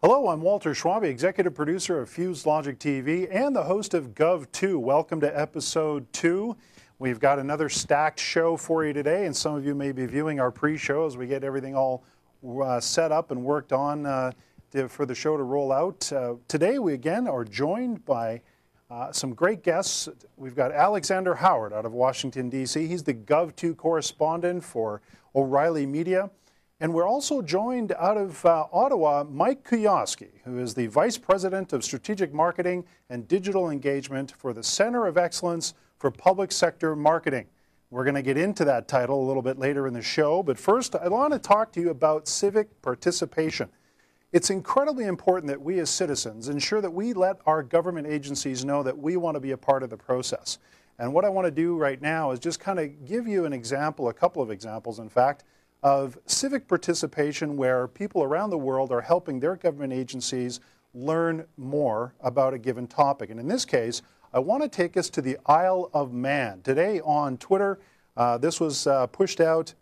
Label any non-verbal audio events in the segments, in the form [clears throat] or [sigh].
Hello, I'm Walter Schwabe, executive producer of FusedLogic TV and the host of Gov2. Welcome to episode two. We've got another stacked show for you today, and some of you may be viewing our pre show as we get everything all uh, set up and worked on uh, for the show to roll out. Uh, today, we again are joined by uh, some great guests. We've got Alexander Howard out of Washington, D.C., he's the Gov2 correspondent for O'Reilly Media. And we're also joined out of uh, Ottawa, Mike Kujawski, who is the Vice President of Strategic Marketing and Digital Engagement for the Center of Excellence for Public Sector Marketing. We're going to get into that title a little bit later in the show, but first, I want to talk to you about civic participation. It's incredibly important that we as citizens ensure that we let our government agencies know that we want to be a part of the process. And what I want to do right now is just kind of give you an example, a couple of examples, in fact, of civic participation where people around the world are helping their government agencies learn more about a given topic. And in this case, I want to take us to the Isle of Man. Today on Twitter, uh, this was uh, pushed out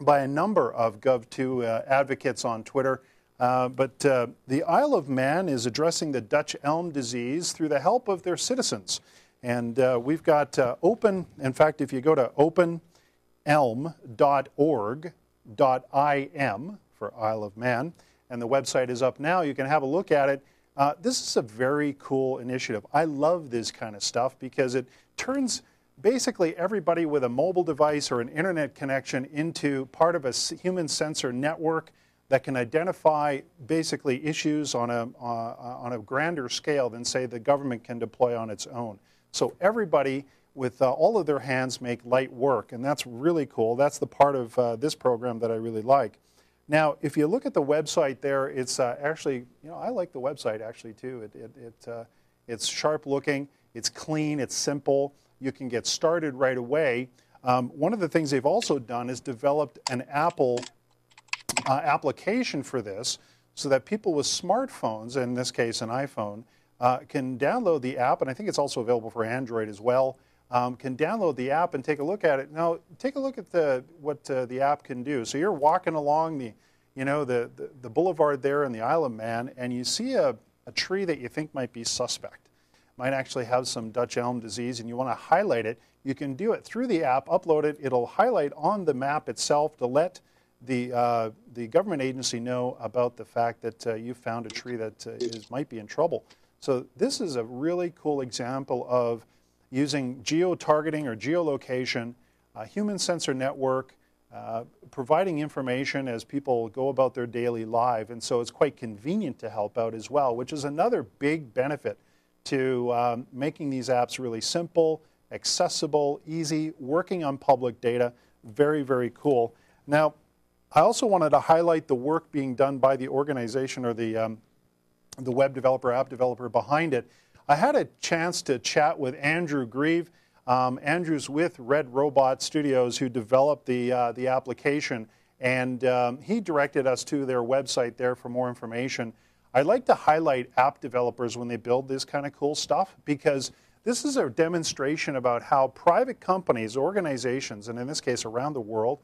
by a number of Gov2 uh, advocates on Twitter. Uh, but uh, the Isle of Man is addressing the Dutch elm disease through the help of their citizens. And uh, we've got open, in fact, if you go to openelm.org.im for Isle of Man, and the website is up now. You can have a look at it. Uh, this is a very cool initiative. I love this kind of stuff because it turns basically everybody with a mobile device or an internet connection into part of a human sensor network that can identify basically issues on a, uh, on a grander scale than, say, the government can deploy on its own. So everybody with uh, all of their hands make light work, and that's really cool. That's the part of uh, this program that I really like. Now, if you look at the website there, it's uh, actually, you know, I like the website actually too. It, it, it uh, it's sharp looking, it's clean, it's simple. You can get started right away. Um, one of the things they've also done is developed an Apple uh, application for this so that people with smartphones, in this case an iPhone, uh, can download the app, and I think it's also available for Android as well um, can download the app and take a look at it. Now, take a look at the, what uh, the app can do. So you're walking along the, you know, the, the, the, boulevard there in the Isle of Man, and you see a, a tree that you think might be suspect. Might actually have some Dutch elm disease, and you want to highlight it. You can do it through the app, upload it. It'll highlight on the map itself to let the, uh, the government agency know about the fact that uh, you found a tree that uh, is, might be in trouble. So this is a really cool example of using geo-targeting or geolocation, a human sensor network, uh, providing information as people go about their daily life. And so it's quite convenient to help out as well, which is another big benefit to um, making these apps really simple, accessible, easy, working on public data. Very, very cool. Now, I also wanted to highlight the work being done by the organization or the, um, the web developer, app developer behind it. I had a chance to chat with Andrew Grieve. Um, Andrew's with Red Robot Studios, who developed the, uh, the application, and um, he directed us to their website there for more information. I like to highlight app developers when they build this kind of cool stuff because this is a demonstration about how private companies, organizations, and in this case around the world,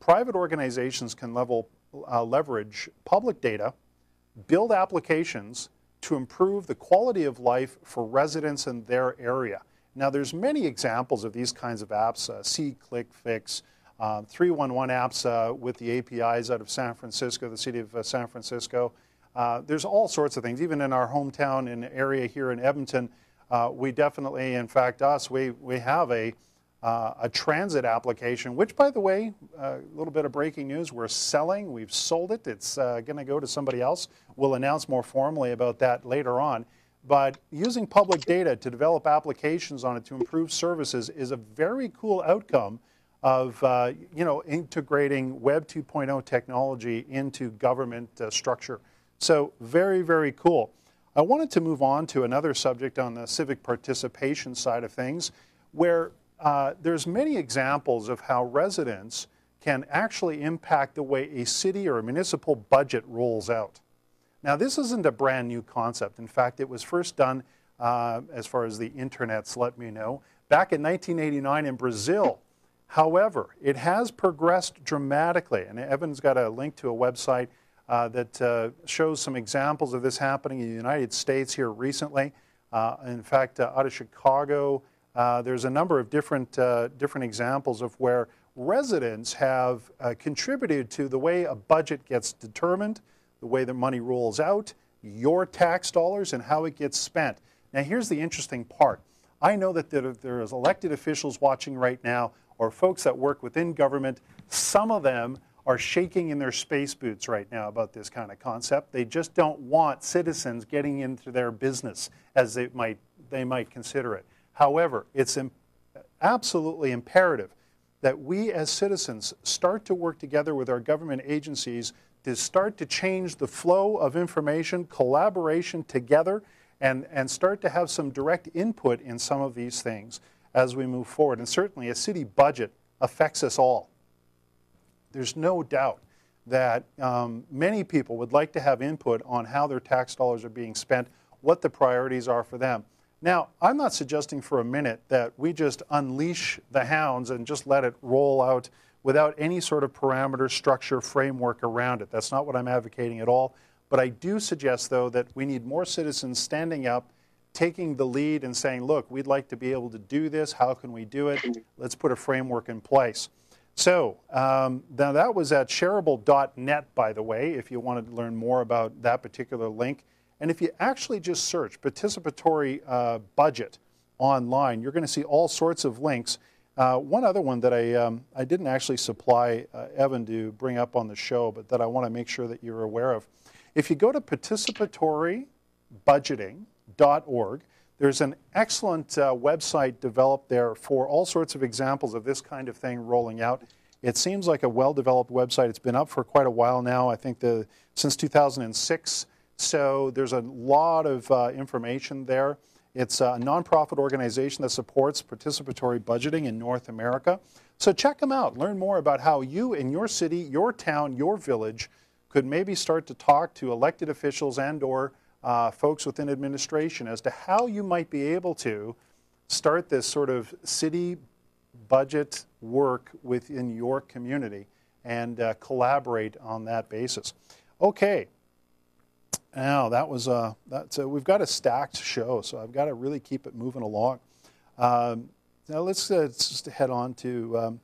private organizations can level, uh, leverage public data, build applications, to improve the quality of life for residents in their area. Now, there's many examples of these kinds of apps, uh, SeeClickFix, um, 311 apps uh, with the APIs out of San Francisco, the city of uh, San Francisco. Uh, there's all sorts of things. Even in our hometown and area here in Edmonton, uh, we definitely, in fact, us, we, we have a uh, a transit application, which, by the way, a uh, little bit of breaking news, we're selling. We've sold it. It's uh, going to go to somebody else. We'll announce more formally about that later on. But using public data to develop applications on it to improve services is a very cool outcome of uh, you know integrating Web 2.0 technology into government uh, structure. So very, very cool. I wanted to move on to another subject on the civic participation side of things, where uh, there's many examples of how residents can actually impact the way a city or a municipal budget rolls out. Now, this isn't a brand new concept. In fact, it was first done, uh, as far as the internets let me know, back in 1989 in Brazil. However, it has progressed dramatically, and Evan's got a link to a website uh, that uh, shows some examples of this happening in the United States here recently. Uh, in fact, uh, out of Chicago, uh, there's a number of different, uh, different examples of where residents have contributed to the way a budget gets determined, the way the money rolls out, your tax dollars, and how it gets spent. Now, here's the interesting part. I know that there, there is elected officials watching right now or folks that work within government. Some of them are shaking in their space boots right now about this kind of concept. They just don't want citizens getting into their business as they might, they might consider it. However, it's absolutely imperative that we as citizens start to work together with our government agencies to start to change the flow of information, collaboration together, and, and start to have some direct input in some of these things as we move forward. And certainly a city budget affects us all. There's no doubt that um, many people would like to have input on how their tax dollars are being spent, what the priorities are for them. Now, I'm not suggesting for a minute that we just unleash the hounds and just let it roll out without any sort of parameter, structure, framework around it. That's not what I'm advocating at all. But I do suggest, though, that we need more citizens standing up, taking the lead and saying, look, we'd like to be able to do this. How can we do it? Let's put a framework in place. So um, now that was at shareable.net, by the way, if you wanted to learn more about that particular link. And if you actually just search participatory uh, budget online, you're going to see all sorts of links. Uh, one other one that I, um, I didn't actually supply uh, Evan to bring up on the show, but that I want to make sure that you're aware of. If you go to participatorybudgeting.org, there's an excellent uh, website developed there for all sorts of examples of this kind of thing rolling out. It seems like a well-developed website. It's been up for quite a while now. I think the since 2006. So there's a lot of uh, information there. It's a nonprofit organization that supports participatory budgeting in North America. So check them out. Learn more about how you in your city, your town, your village could maybe start to talk to elected officials and or uh, folks within administration as to how you might be able to start this sort of city budget work within your community and uh, collaborate on that basis. Okay. Now that was uh, that's we've got a stacked show, so I've got to really keep it moving along. Um, now let's, uh, let's, just head on to um,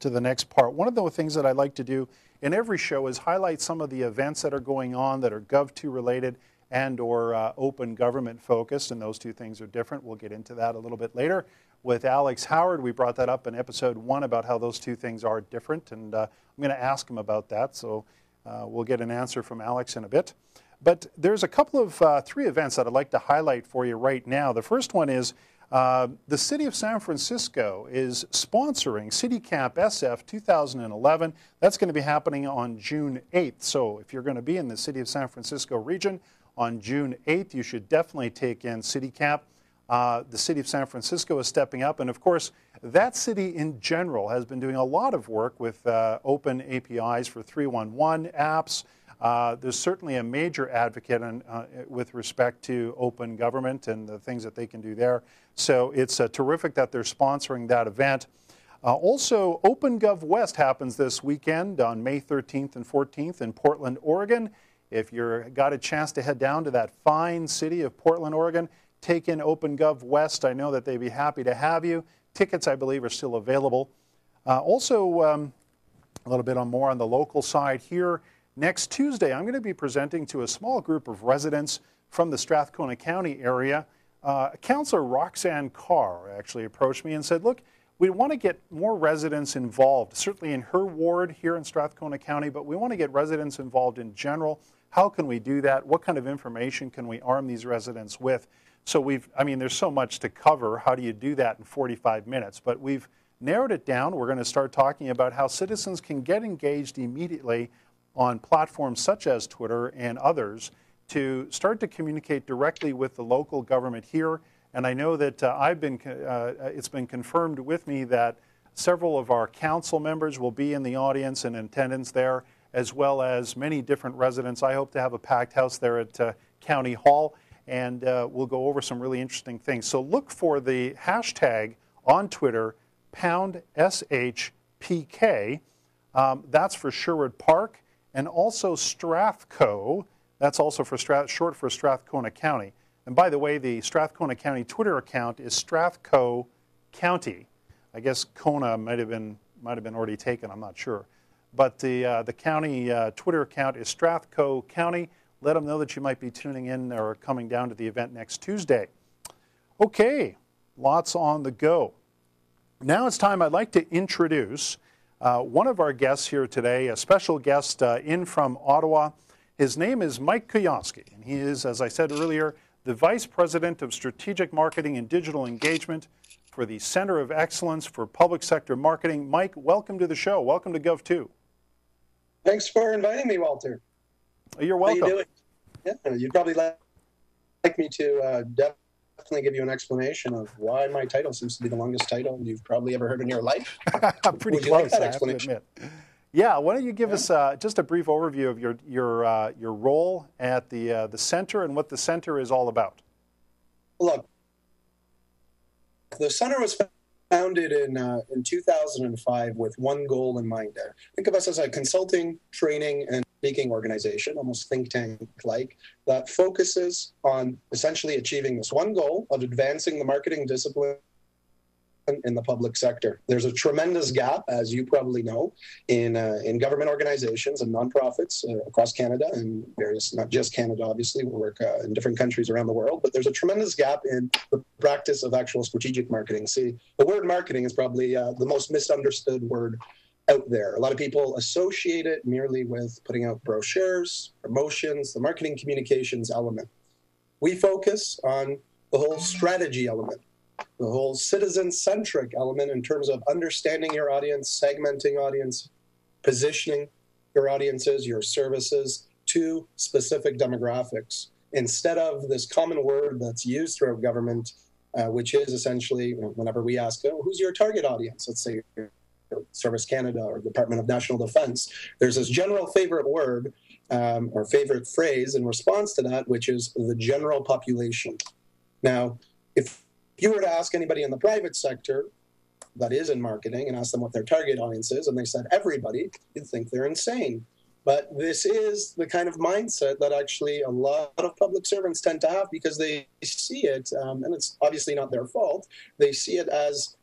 to the next part. One of the things that I like to do in every show is highlight some of the events that are going on that are Gov2 related and or uh, open government focused, and those two things are different. We'll get into that a little bit later. With Alex Howard, we brought that up in episode one about how those two things are different, and uh, I'm going to ask him about that, so uh, we'll get an answer from Alex in a bit. But there's a couple of uh, three events that I'd like to highlight for you right now. The first one is uh, the City of San Francisco is sponsoring City Camp SF 2011. That's going to be happening on June 8th. So if you're going to be in the City of San Francisco region, on June 8th. You should definitely take in CityCamp. Uh, the city of San Francisco is stepping up, and of course, that city in general has been doing a lot of work with uh, open APIs for 311 apps. Uh, there's certainly a major advocate in, uh, with respect to open government and the things that they can do there. So it's uh, terrific that they're sponsoring that event. Uh, also, OpenGov West happens this weekend on May 13th and 14th in Portland, Oregon. If you've got a chance to head down to that fine city of Portland, Oregon, take in OpenGov West. I know that they'd be happy to have you. Tickets, I believe, are still available. Uh, also, um, a little bit on more on the local side here. Next Tuesday, I'm going to be presenting to a small group of residents from the Strathcona County area. Uh, Councillor Roxanne Carr actually approached me and said, look, we want to get more residents involved, certainly in her ward here in Strathcona County, but we want to get residents involved in general. How can we do that? What kind of information can we arm these residents with? So we've, I mean, there's so much to cover. How do you do that in 45 minutes? But we've narrowed it down. We're going to start talking about how citizens can get engaged immediately on platforms such as Twitter and others to start to communicate directly with the local government here. And I know that uh, I've been, uh, it's been confirmed with me that several of our council members will be in the audience and in attendance there as well as many different residents. I hope to have a packed house there at uh, County Hall, and uh, we'll go over some really interesting things. So look for the hashtag on Twitter, pound SHPK. Um, that's for Sherwood Park, and also Strathco. That's also for Strath, short for Strathcona County. And by the way, the Strathcona County Twitter account is Strathco County. I guess Kona might have been might have been already taken. I'm not sure. But the uh, the county uh, Twitter account is Strathco County. Let them know that you might be tuning in or coming down to the event next Tuesday. Okay, lots on the go. Now it's time I'd like to introduce uh, one of our guests here today, a special guest uh, in from Ottawa. His name is Mike Kujawski, and he is, as I said earlier, the Vice President of Strategic Marketing and Digital Engagement for the Center of Excellence for Public Sector Marketing. Mike, welcome to the show. Welcome to Gov2. Thanks for inviting me, Walter. You're welcome. How you doing? Yeah, you'd probably like me to uh, definitely give you an explanation of why my title seems to be the longest title you've probably ever heard in your life. I'm [laughs] pretty close, like I have to admit. Yeah, why don't you give yeah. us uh, just a brief overview of your your uh, your role at the uh, the center and what the center is all about? Look, the center was founded in uh, in 2005 with one goal in mind. Think of us as a consulting, training, and speaking organization, almost think tank like, that focuses on essentially achieving this one goal of advancing the marketing discipline in the public sector. There's a tremendous gap, as you probably know, in uh, in government organizations and nonprofits uh, across Canada and various, not just Canada, obviously, we work uh, in different countries around the world, but there's a tremendous gap in the practice of actual strategic marketing. See, the word marketing is probably uh, the most misunderstood word out there. A lot of people associate it merely with putting out brochures, promotions, the marketing communications element. We focus on the whole strategy element the whole citizen centric element in terms of understanding your audience, segmenting audience, positioning your audiences, your services to specific demographics instead of this common word that's used throughout government, uh, which is essentially whenever we ask, oh, who's your target audience? Let's say Service Canada or Department of National Defense. There's this general favorite word um, or favorite phrase in response to that, which is the general population. Now, if you were to ask anybody in the private sector that is in marketing and ask them what their target audience is, and they said everybody, you'd think they're insane. But this is the kind of mindset that actually a lot of public servants tend to have because they see it, um, and it's obviously not their fault. They see it as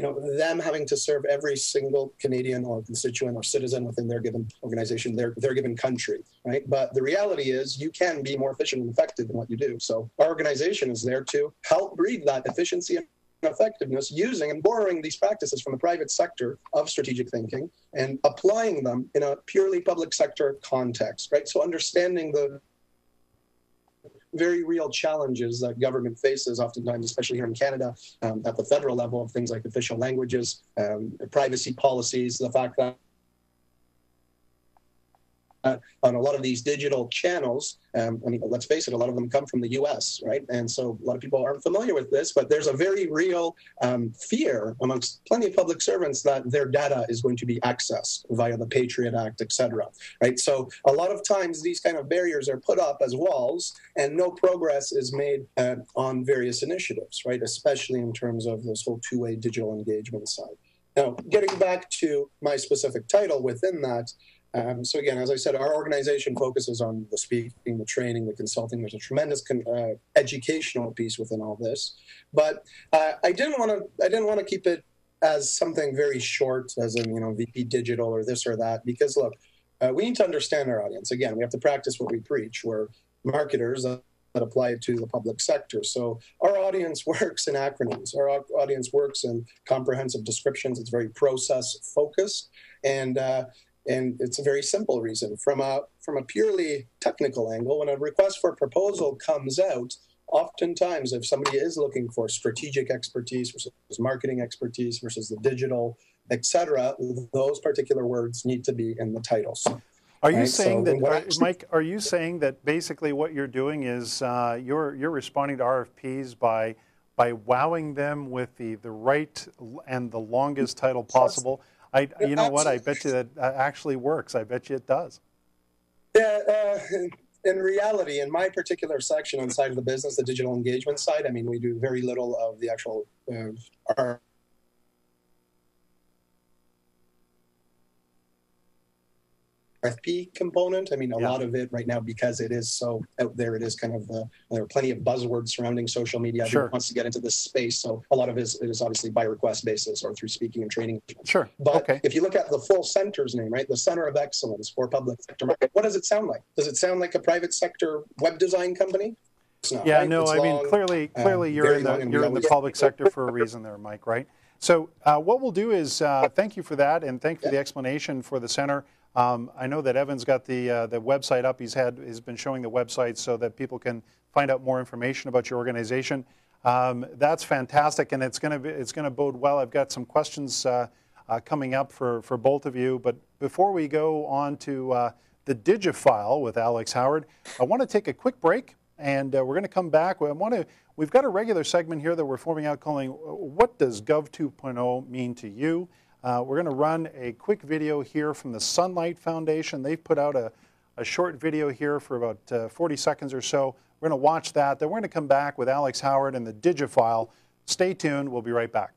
you know, them having to serve every single Canadian or constituent or citizen within their given organization, their, their given country, right? But the reality is you can be more efficient and effective in what you do. So our organization is there to help breed that efficiency and effectiveness using and borrowing these practices from the private sector of strategic thinking and applying them in a purely public sector context, right? So understanding the very real challenges that government faces, oftentimes, especially here in Canada, um, at the federal level, of things like official languages, um, privacy policies, the fact that on a lot of these digital channels. Um, I mean, let's face it, a lot of them come from the US, right? And so a lot of people aren't familiar with this, but there's a very real um, fear amongst plenty of public servants that their data is going to be accessed via the Patriot Act, et cetera, right? So a lot of times these kind of barriers are put up as walls and no progress is made uh, on various initiatives, right? Especially in terms of this whole two-way digital engagement side. Now, getting back to my specific title within that, um, so again, as I said, our organization focuses on the speaking, the training, the consulting. There's a tremendous con- uh, educational piece within all this, but uh, I didn't want to. I didn't want to keep it as something very short, as in you know VP Digital or this or that, because look, uh, we need to understand our audience. Again, we have to practice what we preach. We're marketers that apply it to the public sector. So our audience [laughs] works in acronyms. Our audience works in comprehensive descriptions. It's very process focused, and uh, and it's a very simple reason. From a from a purely technical angle, when a request for proposal comes out, oftentimes if somebody is looking for strategic expertise versus marketing expertise versus the digital, etc., those particular words need to be in the titles. Are you right? saying so that, are, Mike? Are you saying that basically what you're doing is uh, you're you're responding to RFPs by by wowing them with the the right and the longest title possible? I, you know what? I bet you that actually works. I bet you it does. Yeah, uh, [laughs] in reality, in my particular section inside of the business, the digital engagement side, I mean, we do very little of the actual uh, RFP component. I mean, a Yeah. lot of it right now because it is so out there. It is kind of uh, there are plenty of buzzwords surrounding social media. Sure. Everyone wants to get into this space, so a lot of it is, it is obviously by request basis or through speaking and training. Sure. But okay. if you look at the full center's name, right, the Center of Excellence for Public Sector Market, what does it sound like? Does it sound like a private sector web design company? It's not. Yeah, right? no, It's I mean long, clearly, uh, clearly you're in the you're in the public sector for a reason, there, Mike. Right. So uh, what we'll do is uh, thank you for that, and thank you for the explanation for the center. Um, I know that Evan's got the uh, the website up. He's had he's been showing the website so that people can find out more information about your organization. Um, that's fantastic, and it's going to be it's going to bode well. I've got some questions uh, uh, coming up for for both of you, but before we go on to uh, the Digiphile with Alex Howard, I want to take a quick break and uh, we're going to come back. I want to. We've got a regular segment here that we're forming out, calling "What Does Gov 2.0 Mean to You?" Uh, we're going to run a quick video here from the Sunlight Foundation. They've put out a, a short video here for about uh, 40 seconds or so. We're going to watch that. Then we're going to come back with Alex Howard and the Digiphile. Stay tuned. We'll be right back.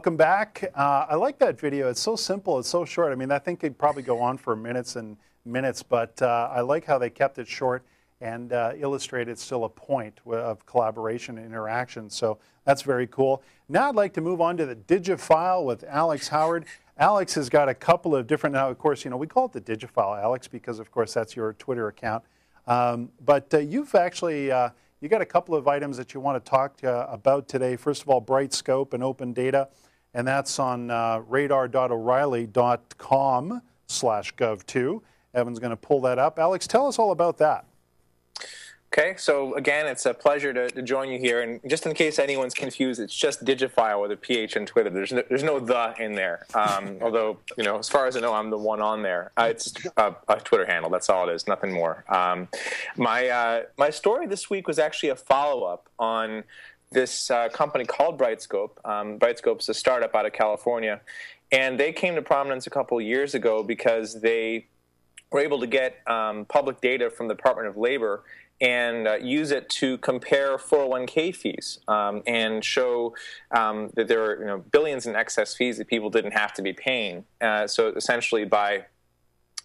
Welcome back. Uh, I like that video. It's so simple. It's so short. I mean, I think it'd probably go on for minutes and minutes, but uh, I like how they kept it short and uh, illustrated still a point of collaboration and interaction. So that's very cool. Now I'd like to move on to the Digiphile with Alex Howard. Alex has got a couple of different. Now, of course, you know we call it the Digiphile, Alex, because of course that's your Twitter account. Um, but uh, you've actually uh, you got a couple of items that you want to talk uh, about today. First of all, Brightscope and open data, and that's on uh, radar.o'reilly.com slash gov2. Evan's going to pull that up. Alex, tell us all about that. Okay, so again, it's a pleasure to, to, join you here. And just in case anyone's confused, it's just Digiphile with a PH on Twitter. There's no, there's no the in there. Um, [laughs] although, you know, as far as I know, I'm the one on there. Uh, it's a, a, Twitter handle. That's all it is, nothing more. Um, my, uh, my story this week was actually a follow up on this uh, company called Brightscope. Um, Brightscope's a startup out of California. And they came to prominence a couple years ago because they were able to get um, public data from the Department of Labor and uh, use it to compare 401k fees um, and show um, that there are you know, billions in excess fees that people didn't have to be paying. Uh, so essentially, by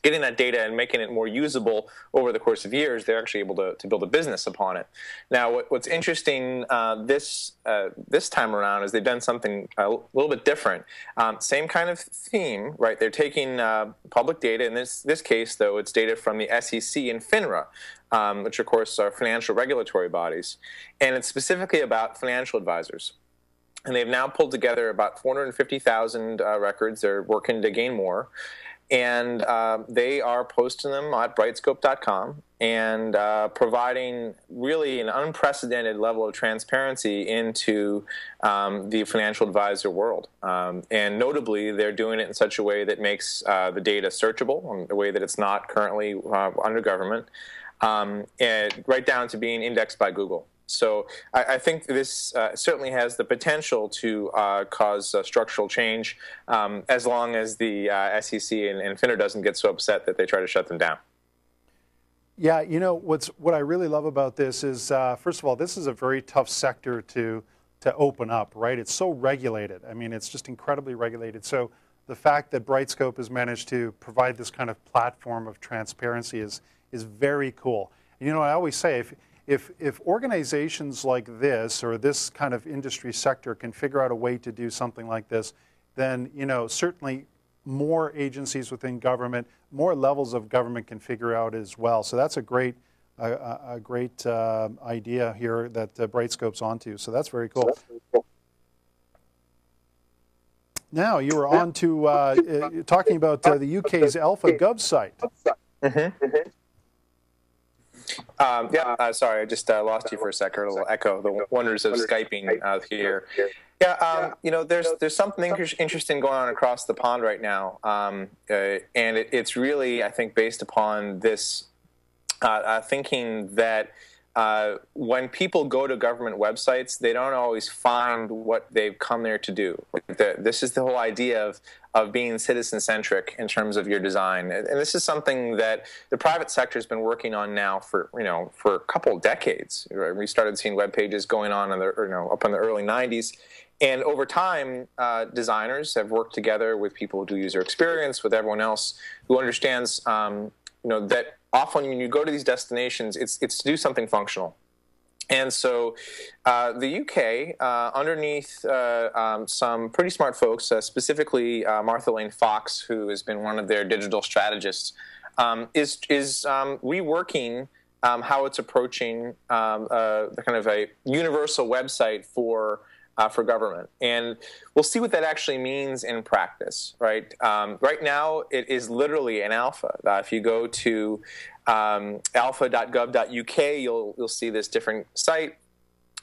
getting that data and making it more usable over the course of years, they're actually able to, to build a business upon it. Now, what, what's interesting uh, this uh, this time around is they've done something a little bit different. Um, same kind of theme, right? They're taking uh, public data. In this this case, though, it's data from the SEC and FINRA. Um, which of course are financial regulatory bodies, and it's specifically about financial advisors. And they've now pulled together about 450,000 uh, records. They're working to gain more. And uh, they are posting them at brightscope.com and uh, providing really an unprecedented level of transparency into um, the financial advisor world. Um, and notably, they're doing it in such a way that makes uh, the data searchable, in a way that it's not currently uh, under government, um, and right down to being indexed by Google. So I, I, think this uh, certainly has the potential to uh, cause uh, structural change, um, as long as the uh, SEC and, and FINRA doesn't get so upset that they try to shut them down. Yeah, you know what's what I really love about this is uh, first of all, this is a very tough sector to to open up. Right, it's so regulated. I mean, it's just incredibly regulated. So the fact that Brightscope has managed to provide this kind of platform of transparency is is very cool. And, you know, I always say if if, if organizations like this or this kind of industry sector can figure out a way to do something like this, then you know certainly more agencies within government, more levels of government can figure out as well. So that's a great a, a great uh, idea here that uh, Brightscope's onto. So that's very cool. Now you were on to uh, uh talking about uh, the UK's Alpha Gov site. Mm-hmm. Um, yeah, uh, sorry, I just uh, lost you for a second. A little echo. The wonders of skyping uh, here. Yeah, um, you know, there's there's something interesting going on across the pond right now, um, uh, and it, it's really, I think, based upon this uh, uh, thinking that uh, when people go to government websites, they don't always find what they've come there to do. The, this is the whole idea of of being citizen centric in terms of your design, and this is something that the private sector has been working on now for you know for a couple decades. We started seeing web pages going on in the you know up in the early '90s. And over time, uh, designers have worked together with people who do user experience, with everyone else who understands, um, you know, that often when you go to these destinations, it's it's to do something functional. And so, uh, the UK, uh, underneath uh, um, some pretty smart folks, uh, specifically uh, Martha Lane Fox, who has been one of their digital strategists, um, is is um, reworking um, how it's approaching um, uh, kind of a universal website for uh, for government. And we'll see what that actually means in practice, right? Um, right now, it is literally an alpha. Uh, if you go to um, alpha.gov.uk, you'll, you'll see this different site.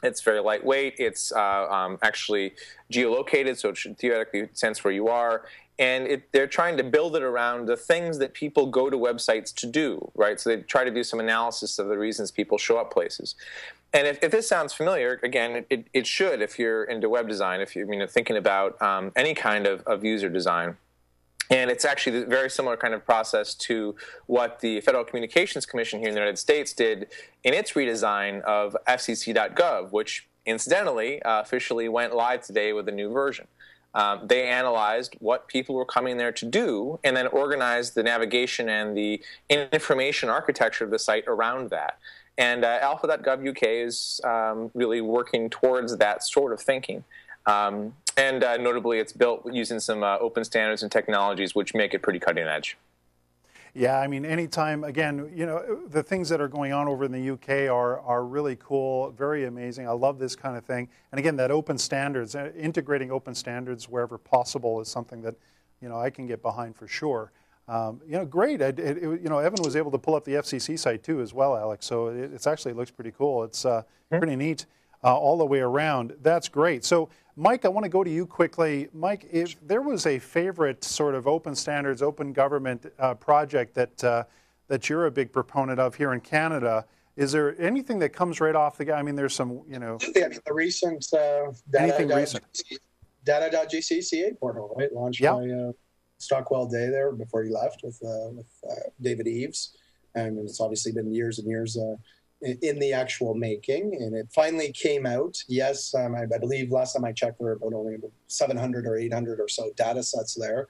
It's very lightweight. It's uh, um, actually geolocated, so it should theoretically sense where you are. And it, they're trying to build it around the things that people go to websites to do, right? So they try to do some analysis of the reasons people show up places. And if, if this sounds familiar, again, it, it should if you're into web design, if you're I mean, thinking about um, any kind of, of user design. And it's actually a very similar kind of process to what the Federal Communications Commission here in the United States did in its redesign of FCC.gov, which incidentally uh, officially went live today with a new version. Um, they analyzed what people were coming there to do and then organized the navigation and the information architecture of the site around that. And uh, alpha.gov UK is um, really working towards that sort of thinking. Um, and uh, notably, it's built using some uh, open standards and technologies which make it pretty cutting edge. Yeah, I mean, anytime, again, you know, the things that are going on over in the UK are, are really cool, very amazing. I love this kind of thing. And again, that open standards, uh, integrating open standards wherever possible is something that, you know, I can get behind for sure. Um, you know, great. It, it, you know, Evan was able to pull up the FCC site too, as well, Alex. So it, it's actually looks pretty cool. It's uh, mm-hmm. pretty neat uh, all the way around. That's great. So, Mike, I want to go to you quickly. Mike, if there was a favorite sort of open standards, open government uh, project that uh, that you're a big proponent of here in Canada, is there anything that comes right off the? I mean, there's some, you know, yeah, the recent uh, data. Anything recent. Data.gc portal, right? Launched yep. by uh, Stockwell Day there before he left with uh, with uh, David Eaves, and it's obviously been years and years uh, in the actual making, and it finally came out. Yes, um, I, I, believe last time I checked, there were about only 700 or 800 or so data sets there.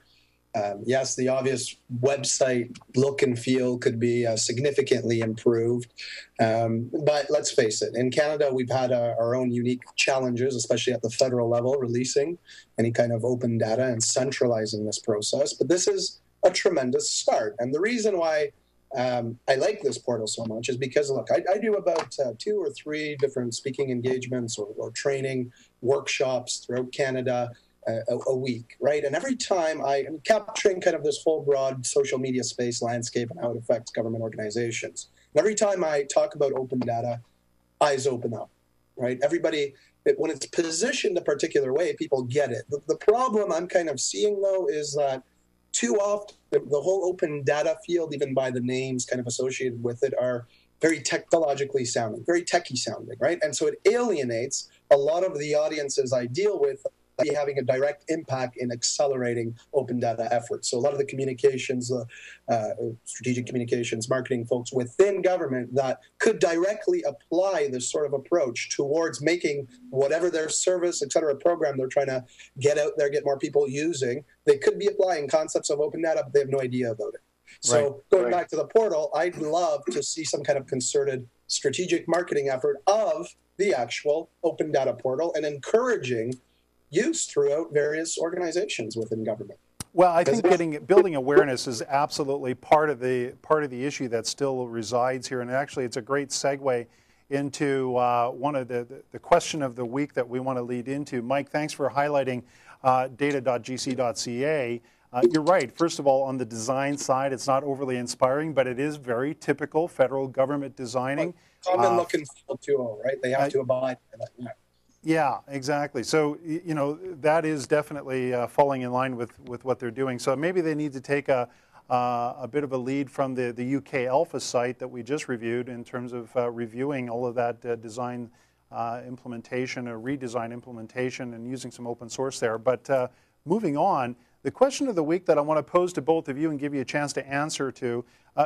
Um, yes, the obvious website look and feel could be uh, significantly improved. Um, but let's face it, in Canada, we've had uh, our own unique challenges, especially at the federal level, releasing any kind of open data and centralizing this process. But this is a tremendous start. And the reason why um, I like this portal so much is because, look, I, I do about uh, two or three different speaking engagements or, or training workshops throughout Canada a, a, week, right? And every time I am capturing kind of this whole broad social media space landscape and how it affects government organizations. And every time I talk about open data, eyes open up, right? Everybody, it, when it's positioned a particular way, people get it. The, the problem I'm kind of seeing though is that too often the, whole open data field, even by the names kind of associated with it, are very technologically sounding, very techy sounding, right? And so it alienates a lot of the audiences I deal with be having a direct impact in accelerating open data efforts. So a lot of the communications, uh, uh, strategic communications, marketing folks within government that could directly apply this sort of approach towards making whatever their service, et cetera, program they're trying to get out there, get more people using, they could be applying concepts of open data, but they have no idea about it. So right. going right. back to the portal, I'd love to see some kind of concerted strategic marketing effort of the actual open data portal and encouraging use throughout various organizations within government. Well, I think getting building awareness is absolutely part of the part of the issue that still resides here, and actually, it's a great segue into uh, one of the, the question of the week that we want to lead into. Mike, thanks for highlighting uh, data.gc.ca. Uh, you're right. First of all, on the design side, it's not overly inspiring, but it is very typical federal government designing. Common uh, looking tool, right? They have to abide by that. Yeah. Yeah, exactly. So you know that is definitely uh, falling in line with, with what they're doing. So maybe they need to take a uh, a bit of a lead from the, the UK Alpha site that we just reviewed in terms of uh, reviewing all of that uh, design uh, implementation or redesign implementation and using some open source there. But uh, moving on, the question of the week that I want to pose to both of you and give you a chance to answer to,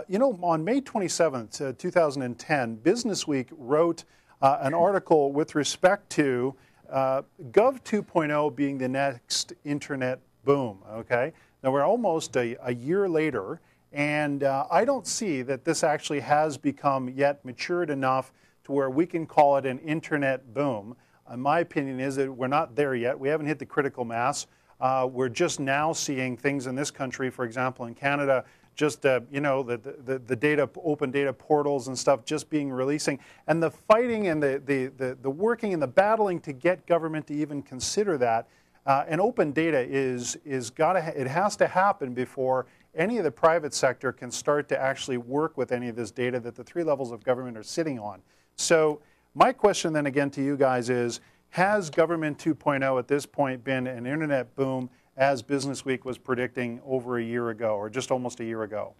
you know, on May 27th, 2010, Business Week wrote uh, an article with respect to uh, Gov 2.0 being the next internet boom. Okay, now we're almost a, a year later, and uh, I don't see that this actually has become yet matured enough to where we can call it an internet boom. Uh, my opinion is that we're not there yet. We haven't hit the critical mass. Uh, we're just now seeing things in this country, for example, in Canada, just uh, you know the, the, the data open data portals and stuff just being releasing. And the fighting and the, the, the, the working and the battling to get government to even consider that uh, and open data is is got to it has to happen before any of the private sector can start to actually work with any of this data that the three levels of government are sitting on. So my question then again to you guys is has government 2.0 at this point been an internet boom as Business Week was predicting over a year ago, or just almost a year ago?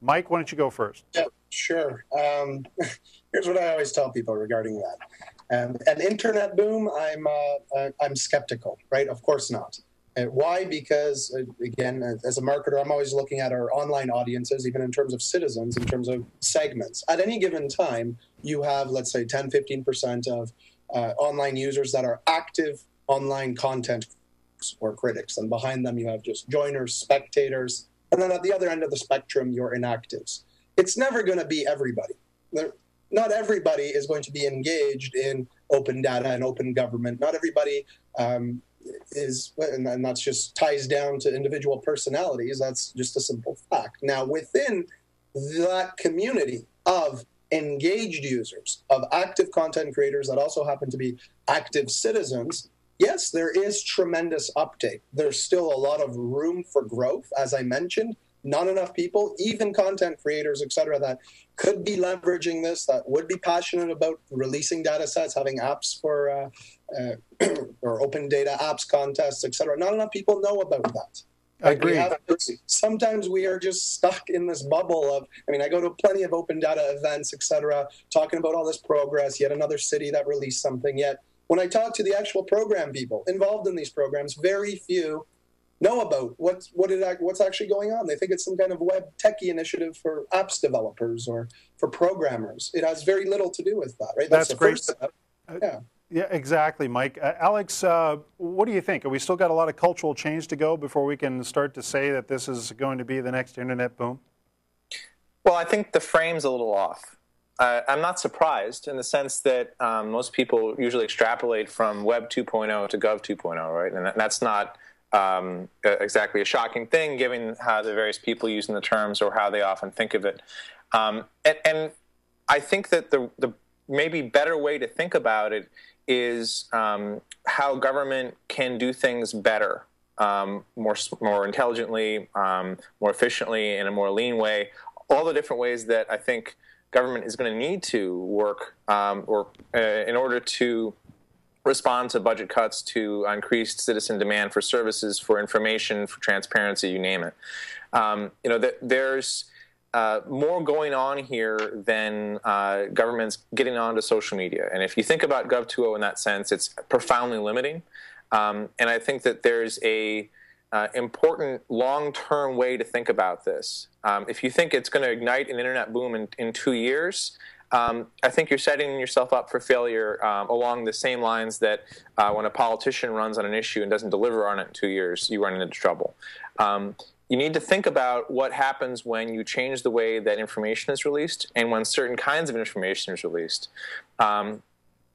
Mike, why don't you go first? Yeah, sure. Um, [laughs] here's what I always tell people regarding that. Um, an internet boom, I'm uh, uh I'm skeptical. Right? Of course not. Uh, why? Because uh, again, as a marketer, I'm always looking at our online audiences, even in terms of citizens, in terms of segments. At any given time, you have, let's say, 10, 15 percent of uh, online users that are active online content or critics. And behind them, you have just joiners, spectators. And then at the other end of the spectrum, your inactives. It's never going to be everybody. not everybody is going to be engaged in open data and open government. Not everybody um, is, and, and that's just ties down to individual personalities. That's just a simple fact. Now, within that community of engaged users, of active content creators that also happen to be active citizens, yes, there is tremendous uptake. There's still a lot of room for growth, as I mentioned. Not enough people, even content creators, et cetera, that could be leveraging this, that would be passionate about releasing data sets, having apps for uh, uh, [clears throat] or open data apps contests, et cetera. Not enough people know about that. I agree. Have, sometimes we are just stuck in this bubble of. I mean, I go to plenty of open data events, et cetera, talking about all this progress. Yet another city that released something. Yet when I talk to the actual program people involved in these programs, very few know about what's what it, what's actually going on. They think it's some kind of web techie initiative for apps developers or for programmers. It has very little to do with that, right? That's, That's great. Uh, yeah. Yeah, exactly, Mike. Uh, Alex, uh, what do you think? Are we still got a lot of cultural change to go before we can start to say that this is going to be the next internet boom? Well, I think the frame's a little off uh, I'm not surprised in the sense that um, most people usually extrapolate from Web 2.0 to Gov 2.0, right? And that's not um, exactly a shocking thing given how the various people using the terms or how they often think of it. Um, and, and, I think that the, the maybe better way to think about it is um, how government can do things better. Um, more more intelligently, um, more efficiently, in a more lean way. All the different ways that I think government is going to need to work um, or uh, in order to respond to budget cuts, to increased citizen demand for services, for information, for transparency, you name it. Um, you know, that there's uh, more going on here than uh, governments getting onto social media. And if you think about Gov 2.0 in that sense, it's profoundly limiting. Um, and I think that there's a uh, important long-term way to think about this. Um, if you think it's going to ignite an internet boom in, in two years, um, I think you're setting yourself up for failure um, along the same lines that uh, when a politician runs on an issue and doesn't deliver on it in two years, you run into trouble. Um, you need to think about what happens when you change the way that information is released and when certain kinds of information is released, um,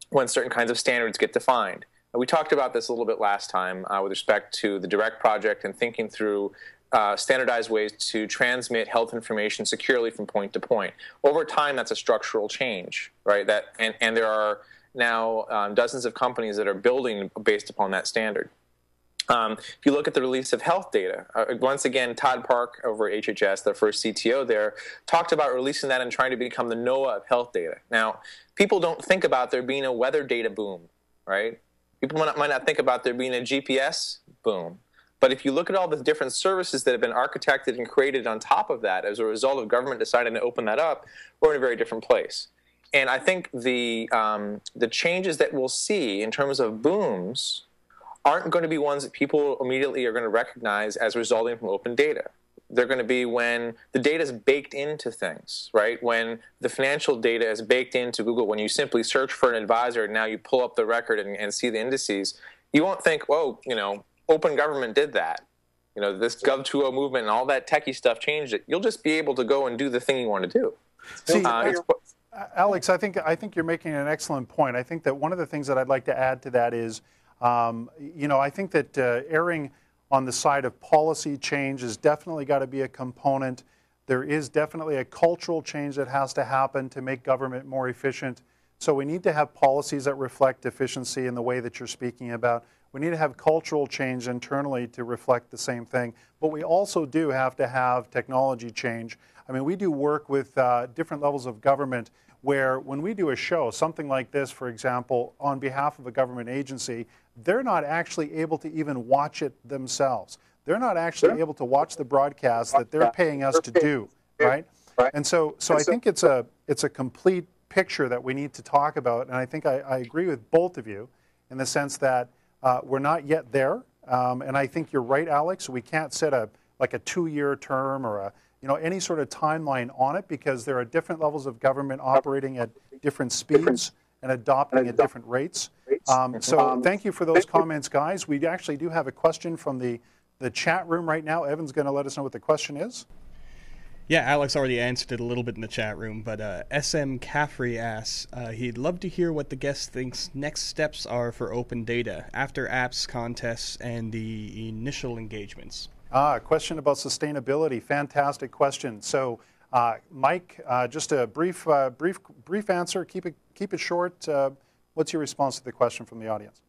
when certain kinds of standards get defined We talked about this a little bit last time uh, with respect to the Direct project and thinking through uh, standardized ways to transmit health information securely from point to point. Over time, that's a structural change, right? That and, and there are now um, dozens of companies that are building based upon that standard. Um, if you look at the release of health data, uh, once again, Todd Park over at HHS, the first CTO there, talked about releasing that and trying to become the NOAA of health data. Now, people don't think about there being a weather data boom, right? People might not, might not think about there being a GPS boom. But if you look at all the different services that have been architected and created on top of that as a result of government deciding to open that up, we're in a very different place. And I think the um, the changes that we'll see in terms of booms aren't going to be ones that people immediately are going to recognize as resulting from open data. They're going to be when the data is baked into things, right? When the financial data is baked into Google, when you simply search for an advisor and now you pull up the record and, and see the indices, you won't think, oh, you know, open government did that. You know, this Gov 2.0 movement and all that techie stuff changed it. You'll just be able to go and do the thing you want to do. See, uh, Alex, I think I think you're making an excellent point. I think that one of the things that I'd like to add to that is, um, you know, I think that uh, erring on the side of policy change has definitely got to be a component. There is definitely a cultural change that has to happen to make government more efficient. So we need to have policies that reflect efficiency in the way that you're speaking about. We need to have cultural change internally to reflect the same thing. But we also do have to have technology change. I mean, we do work with uh, different levels of government where when we do a show, something like this, for example, on behalf of a government agency, they're not actually able to even watch it themselves. They're not actually able to watch the broadcast that they're paying us to do, right? And so, so I think it's a it's a complete picture that we need to talk about, and I think I, I agree with both of you in the sense that uh, we're not yet there, um, and I think you're right, Alex. We can't set a like a two-year term or a you know any sort of timeline on it because there are different levels of government operating at different speeds and adopting at different rates. Um, so thank you for those comments, guys. We actually do have a question from the the chat room right now. Evan's going to let us know what the question is. Yeah, Alex already answered it a little bit in the chat room, but uh, SM Caffrey asks uh, he'd love to hear what the guest thinks next steps are for open data after apps, contests, and the initial engagements. Ah, question about sustainability. Fantastic question. So, uh, Mike, uh, just a brief, uh, brief, brief answer. Keep it, keep it short. Uh, what's your response to the question from the audience?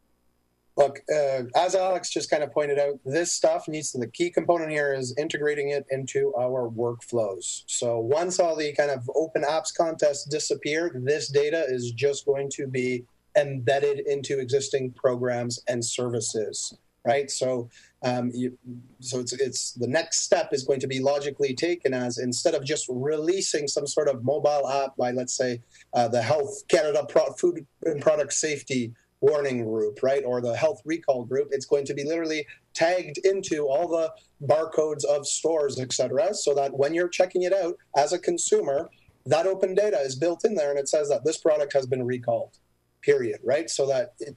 Look, uh, as Alex just kind of pointed out, this stuff needs to, the key component here is integrating it into our workflows. So once all the kind of open apps contests disappear, this data is just going to be embedded into existing programs and services, right? So, um, you, so it's, it's the next step is going to be logically taken as instead of just releasing some sort of mobile app by, let's say, uh, the Health Canada Pro- Food and Product Safety warning group, right, or the health recall group, it's going to be literally tagged into all the barcodes of stores, etc., so that when you're checking it out as a consumer, that open data is built in there and it says that this product has been recalled, period, right? So that it,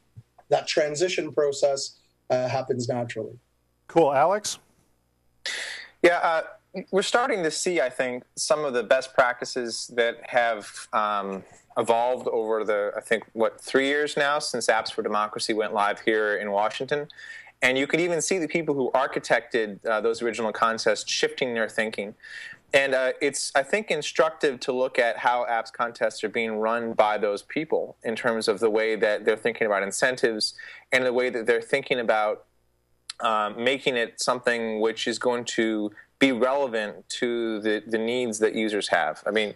that transition process uh, happens naturally. Cool, Alex. Yeah. Uh, we're starting to see, I think, some of the best practices that have um, evolved over the, I think, what, three years now since Apps for Democracy went live here in Washington. And you could even see the people who architected uh, those original contests shifting their thinking. And uh, it's, I think, instructive to look at how apps contests are being run by those people in terms of the way that they're thinking about incentives and the way that they're thinking about um, making it something which is going to be relevant to the, the needs that users have. I mean,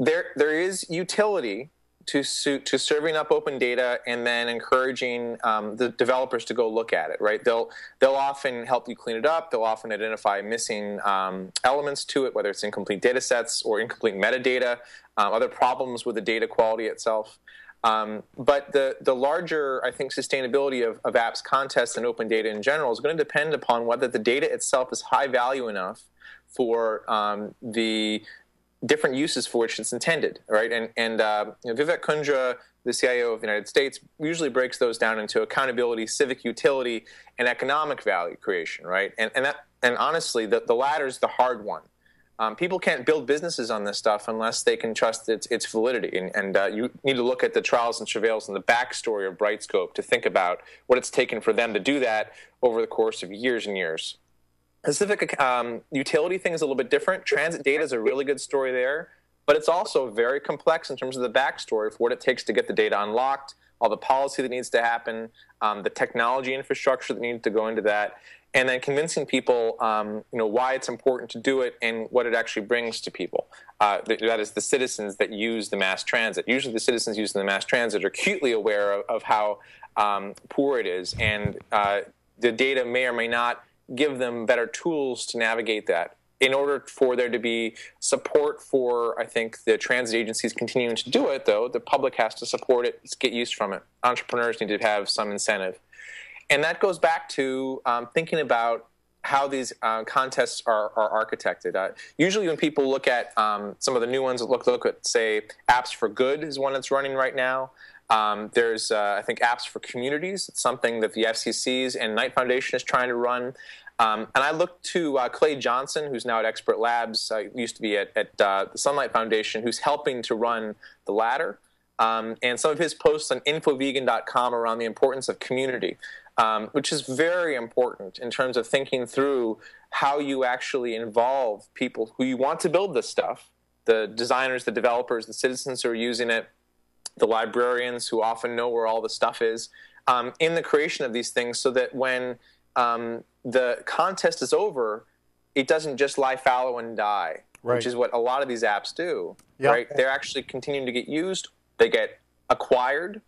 there there is utility to to serving up open data and then encouraging um, the developers to go look at it. Right? They'll they'll often help you clean it up. They'll often identify missing um, elements to it, whether it's incomplete data sets or incomplete metadata, um, other problems with the data quality itself. Um, but the, the larger, I think, sustainability of, of apps contests and open data in general is going to depend upon whether the data itself is high value enough for um, the different uses for which it's intended, right? And, and uh, you know, Vivek Kundra, the CIO of the United States, usually breaks those down into accountability, civic utility, and economic value creation, right? And, and, that, and honestly, the, the latter is the hard one. um, people can't build businesses on this stuff unless they can trust its, its validity. And, and uh, you need to look at the trials and travails and the backstory of Brightscope to think about what it's taken for them to do that over the course of years and years. The civic um, utility thing is a little bit different. Transit data is a really good story there, but it's also very complex in terms of the backstory for what it takes to get the data unlocked, all the policy that needs to happen, um, the technology infrastructure that needs to go into that and then convincing people, um, you know, why it's important to do it and what it actually brings to people. Uh, that is the citizens that use the mass transit. Usually, the citizens using the mass transit are acutely aware of, of how um, poor it is, and uh, the data may or may not give them better tools to navigate that. In order for there to be support for, I think, the transit agencies continuing to do it, though, the public has to support it, get use from it. Entrepreneurs need to have some incentive. And that goes back to um, thinking about how these uh, contests are, are architected. Uh, usually, when people look at um, some of the new ones, look look at say apps for good is one that's running right now. Um, there's uh, I think apps for communities. It's something that the FCC's and Knight Foundation is trying to run. Um, and I look to uh, Clay Johnson, who's now at Expert Labs, uh, used to be at, at uh, the Sunlight Foundation, who's helping to run the latter. Um, and some of his posts on infovegan.com around the importance of community um, which is very important in terms of thinking through how you actually involve people who you want to build this stuff the designers, the developers, the citizens who are using it, the librarians who often know where all the stuff is, um, in the creation of these things so that when um, the contest is over, it doesn't just lie fallow and die, right. which is what a lot of these apps do. Yep. Right? They're actually continuing to get used. They get acquired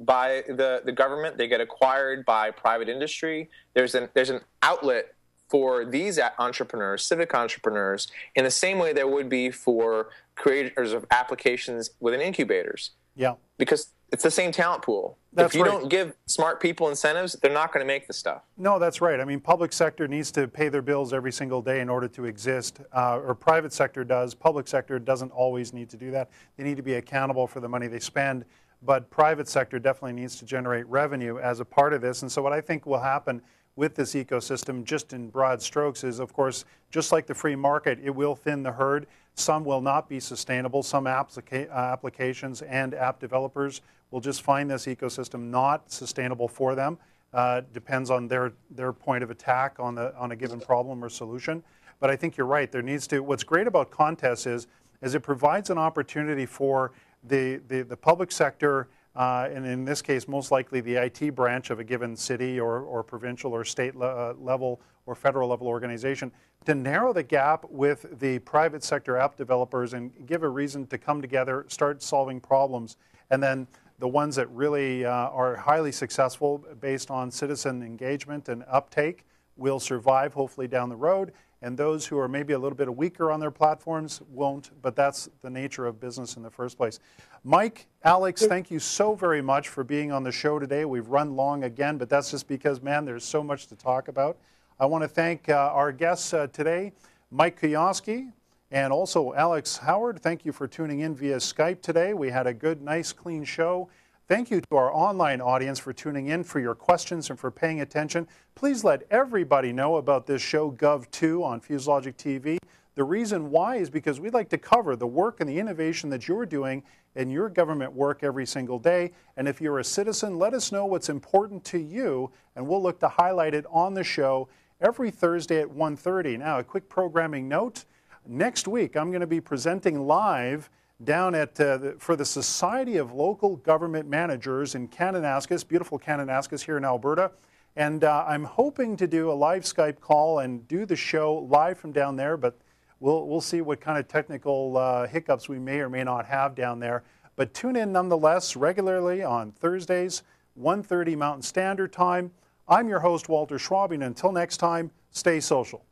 by the, the government. They get acquired by private industry. There's an there's an outlet for these entrepreneurs, civic entrepreneurs, in the same way there would be for creators of applications within incubators. Yeah. Because it's the same talent pool. That's if you right. don't give smart people incentives, they're not going to make the stuff. No, that's right. I mean, public sector needs to pay their bills every single day in order to exist, uh, or private sector does. Public sector doesn't always need to do that. They need to be accountable for the money they spend but private sector definitely needs to generate revenue as a part of this. And so what I think will happen with this ecosystem, just in broad strokes, is of course, just like the free market, it will thin the herd. Some will not be sustainable. Some applica- uh, applications and app developers will just find this ecosystem not sustainable for them. Uh, depends on their, their point of attack on, the, on a given problem or solution. But I think you're right. There needs to. What's great about contests is, is it provides an opportunity for the, the, the public sector, uh, and in this case, most likely the IT branch of a given city or, or provincial or state le- uh, level or federal level organization, to narrow the gap with the private sector app developers and give a reason to come together, start solving problems, and then the ones that really uh, are highly successful based on citizen engagement and uptake will survive hopefully down the road and those who are maybe a little bit weaker on their platforms won't, but that's the nature of business in the first place. Mike, Alex, thank you so very much for being on the show today. We've run long again, but that's just because, man, there's so much to talk about. I want to thank uh, our guests uh, today, Mike Kujawski and also Alex Howard. Thank you for tuning in via Skype today. We had a good, nice, clean show. Thank you to our online audience for tuning in, for your questions, and for paying attention. Please let everybody know about this show, Gov2, on FusedLogic TV. The reason why is because we'd like to cover the work and the innovation that you're doing in your government work every single day. And if you're a citizen, let us know what's important to you, and we'll look to highlight it on the show every Thursday at 1.30. Now, a quick programming note. Next week, I'm going to be presenting live down at uh, the, for the Society of Local Government Managers in Kananaskis, beautiful Kananaskis here in Alberta. And uh, I'm hoping to do a live Skype call and do the show live from down there, but we'll, we'll see what kind of technical uh, hiccups we may or may not have down there. But tune in nonetheless regularly on Thursdays, 1.30 Mountain Standard Time. I'm your host, Walter Schwabing. Until next time, stay social.